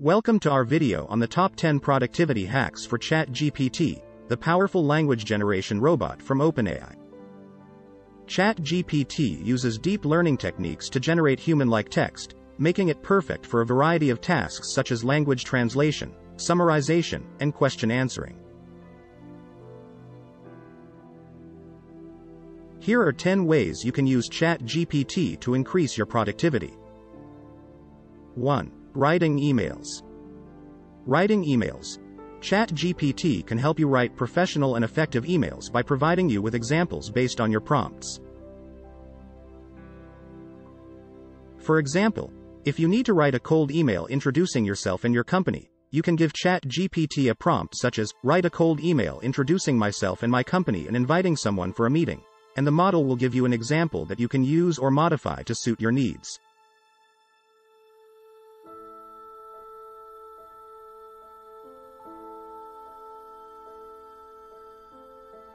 Welcome to our video on the top 10 productivity hacks for ChatGPT, the powerful language generation robot from OpenAI. ChatGPT uses deep learning techniques to generate human-like text, making it perfect for a variety of tasks such as language translation, summarization, and question answering. Here are 10 ways you can use ChatGPT to increase your productivity. 1. Writing emails. Writing emails. ChatGPT can help you write professional and effective emails by providing you with examples based on your prompts. For example, if you need to write a cold email introducing yourself and your company, you can give ChatGPT a prompt such as, write a cold email introducing myself and my company and inviting someone for a meeting and the model will give you an example that you can use or modify to suit your needs.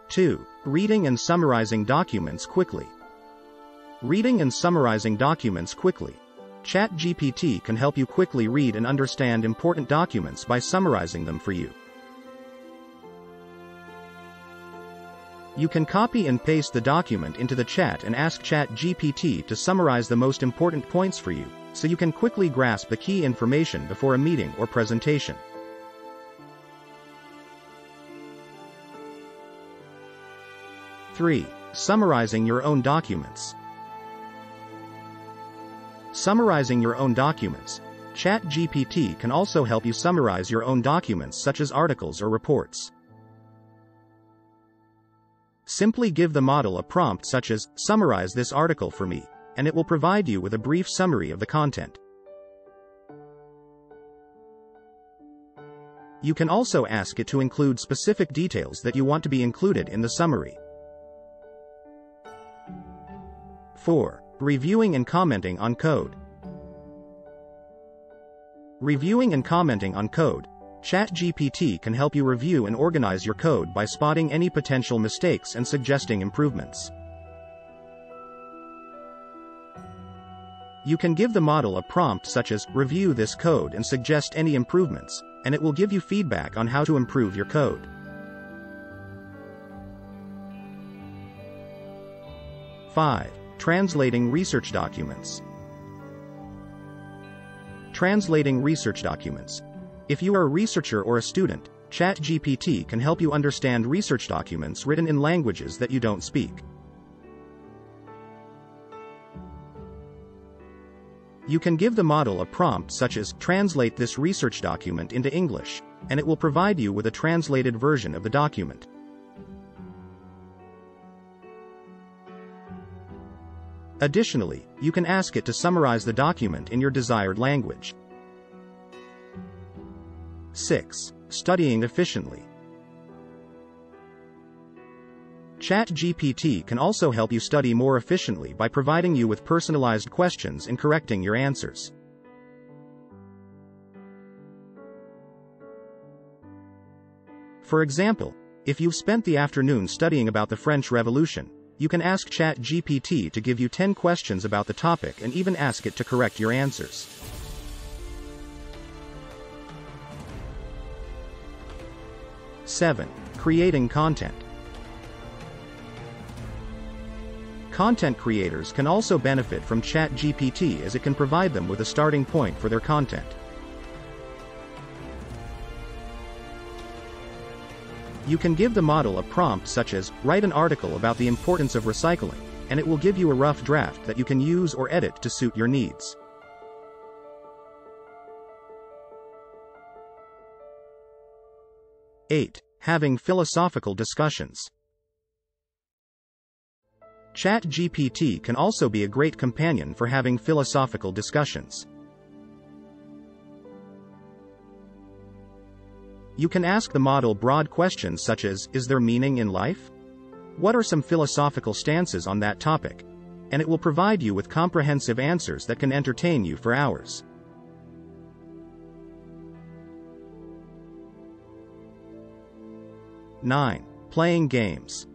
Two, reading and summarizing documents quickly. Reading and summarizing documents quickly. ChatGPT can help you quickly read and understand important documents by summarizing them for you. You can copy and paste the document into the chat and ask ChatGPT to summarize the most important points for you, so you can quickly grasp the key information before a meeting or presentation. Three, summarizing your own documents. Summarizing your own documents. ChatGPT can also help you summarize your own documents such as articles or reports. Simply give the model a prompt such as, summarize this article for me, and it will provide you with a brief summary of the content. You can also ask it to include specific details that you want to be included in the summary. 4. Reviewing and commenting on code. Reviewing and commenting on code, ChatGPT can help you review and organize your code by spotting any potential mistakes and suggesting improvements. You can give the model a prompt such as, review this code and suggest any improvements, and it will give you feedback on how to improve your code. Five, translating research documents. Translating research documents. If you are a researcher or a student, ChatGPT can help you understand research documents written in languages that you don't speak. You can give the model a prompt such as, translate this research document into English, and it will provide you with a translated version of the document. Additionally, you can ask it to summarize the document in your desired language. 6. Studying efficiently. ChatGPT can also help you study more efficiently by providing you with personalized questions and correcting your answers. For example, if you've spent the afternoon studying about the French Revolution, you can ask ChatGPT to give you 10 questions about the topic and even ask it to correct your answers. 7. Creating content. Content creators can also benefit from ChatGPT as it can provide them with a starting point for their content. You can give the model a prompt such as, write an article about the importance of recycling, and it will give you a rough draft that you can use or edit to suit your needs. 8. Having philosophical discussions. ChatGPT can also be a great companion for having philosophical discussions. You can ask the model broad questions such as, is there meaning in life? What are some philosophical stances on that topic? And it will provide you with comprehensive answers that can entertain you for hours. 9. Playing games.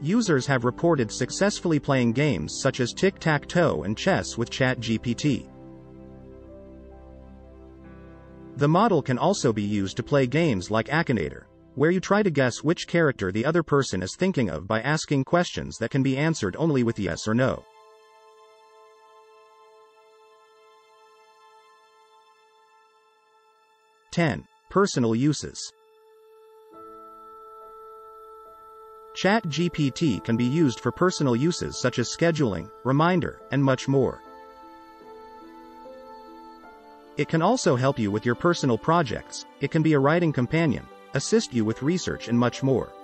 Users have reported successfully playing games such as tic-tac-toe and chess with ChatGPT. The model can also be used to play games like Akinator, where you try to guess which character the other person is thinking of by asking questions that can be answered only with yes or no. Ten. Personal uses. ChatGPT can be used for personal uses such as scheduling, reminder, and much more. It can also help you with your personal projects, it can be a writing companion, assist you with research and much more.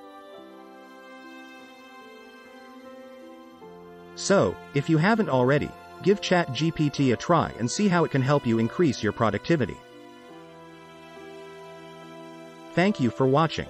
So, if you haven't already, give ChatGPT a try and see how it can help you increase your productivity. Thank you for watching.